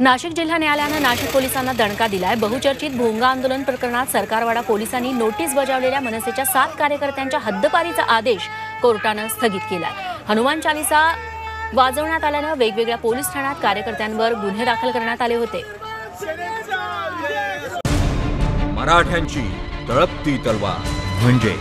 नाशिक जिल्हा न्यायालयानं नाशिक पोलिसांना दणका दिलाय. बहुचर्चित भोंगा आंदोलन प्रकरणात सरकारवाडा पोलिसांनी नोटीस बजावलेल्या मनसेच्या सात कार्यकर्त्यांच्या हद्दपारीचा आदेश कोर्टानं स्थगित केलाय. हनुमान चालिसा वाजवण्यात आल्यानं वेगवेगळ्या पोलीस ठाण्यात कार्यकर्त्यांवर गुन्हे दाखल करण्यात आले होते. मराठ्यांची तळपती तलवार. म्हणजे?